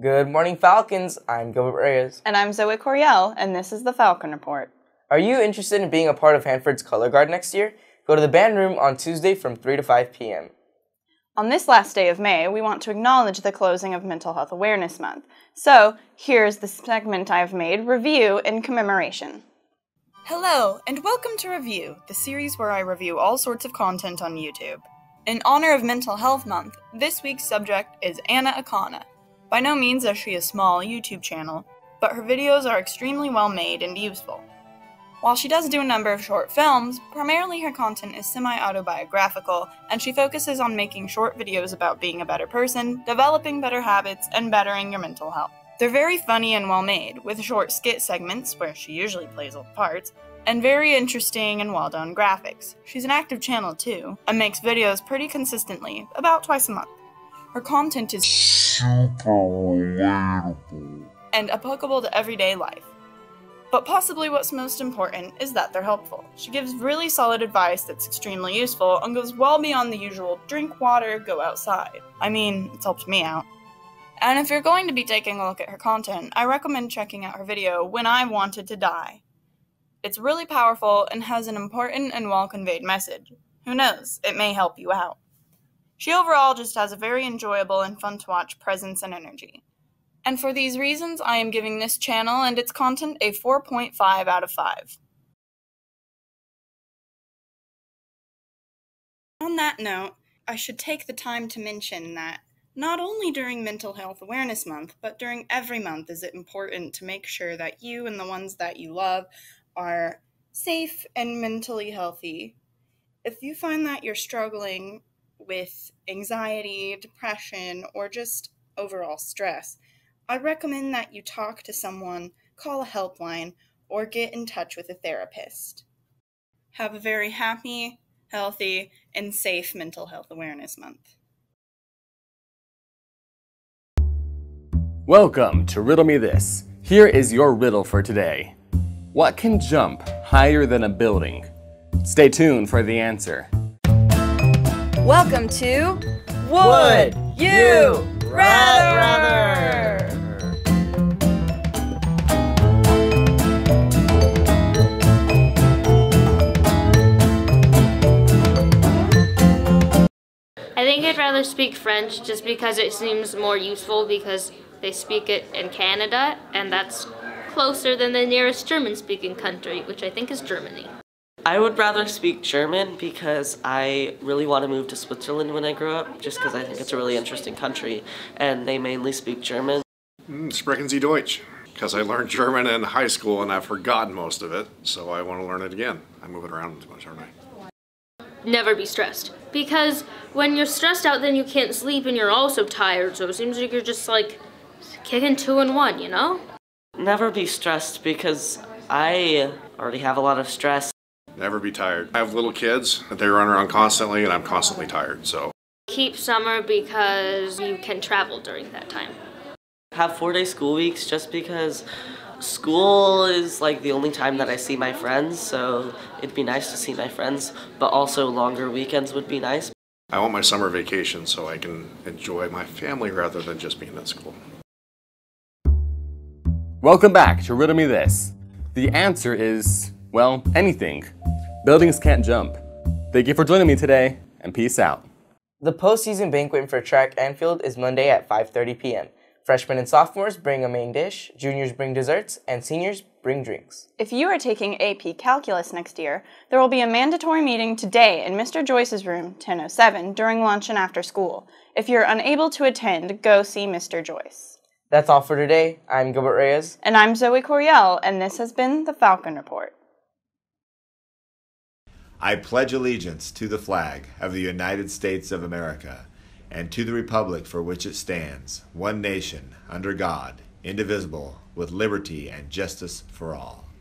Good morning, Falcons. I'm Gilbert Reyes. And I'm Zoe Corriel, and this is the Falcon Report. Are you interested in being a part of Hanford's Color Guard next year? Go to the band room on Tuesday from 3 to 5 p.m. On this last day of May, we want to acknowledge the closing of Mental Health Awareness Month. So, here's the segment I've made RevYou in commemoration. Hello, and welcome to RevYou, the series where I review all sorts of content on YouTube. In honor of Mental Health Month, this week's subject is Anna Akana. By no means is she a small YouTube channel, but her videos are extremely well made and useful. While she does do a number of short films, primarily her content is semi autobiographical, and she focuses on making short videos about being a better person, developing better habits, and bettering your mental health. They're very funny and well made, with short skit segments, where she usually plays the parts, and very interesting and well done graphics. She's an active channel too, and makes videos pretty consistently, about twice a month. Her content is super relatable and applicable to everyday life. But possibly what's most important is that they're helpful. She gives really solid advice that's extremely useful and goes well beyond the usual drink water, go outside. I mean, it's helped me out. And if you're going to be taking a look at her content, I recommend checking out her video, When I Wanted to Die. It's really powerful and has an important and well conveyed message. Who knows, it may help you out. She overall just has a very enjoyable and fun to watch presence and energy. And for these reasons, I am giving this channel and its content a 4.5 out of 5. On that note, I should take the time to mention that not only during Mental Health Awareness Month, but during every month is it important to make sure that you and the ones that you love are safe and mentally healthy. If you find that you're struggling with anxiety, depression, or just overall stress, I recommend that you talk to someone, call a helpline, or get in touch with a therapist. Have a very happy, healthy, and safe Mental Health Awareness Month. Welcome to Riddle Me This. Here is your riddle for today. What can jump higher than a building? Stay tuned for the answer. Welcome to Would You Rather? I think I'd rather speak French just because it seems more useful because they speak it in Canada and that's closer than the nearest German speaking country, which I think is Germany. I would rather speak German because I really want to move to Switzerland when I grow up, just because I think it's a really interesting country and they mainly speak German. Mm, Sprechen Sie Deutsch? Because I learned German in high school and I've forgotten most of it, so I want to learn it again. I'm moving around too much, aren't I? Never be stressed because when you're stressed out, then you can't sleep and you're also tired, so it seems like you're just like kicking two and one, you know? Never be stressed because I already have a lot of stress. Never be tired. I have little kids that they run around constantly and I'm constantly tired, so. Keep summer because you can travel during that time. Have four day school weeks just because school is like the only time that I see my friends, so it'd be nice to see my friends, but also longer weekends would be nice. I want my summer vacation so I can enjoy my family rather than just being at school. Welcome back to Riddle Me This. The answer is, well, anything. Buildings can't jump. Thank you for joining me today, and peace out. The postseason banquet for track and field is Monday at 5:30 p.m. Freshmen and sophomores bring a main dish, juniors bring desserts, and seniors bring drinks. If you are taking AP Calculus next year, there will be a mandatory meeting today in Mr. Joyce's room, 1007, during lunch and after school. If you're unable to attend, go see Mr. Joyce. That's all for today. I'm Gilbert Reyes. And I'm Zoe Corriel, and this has been the Falcon Report. I pledge allegiance to the flag of the United States of America and to the republic for which it stands, one nation, under God, indivisible, with liberty and justice for all.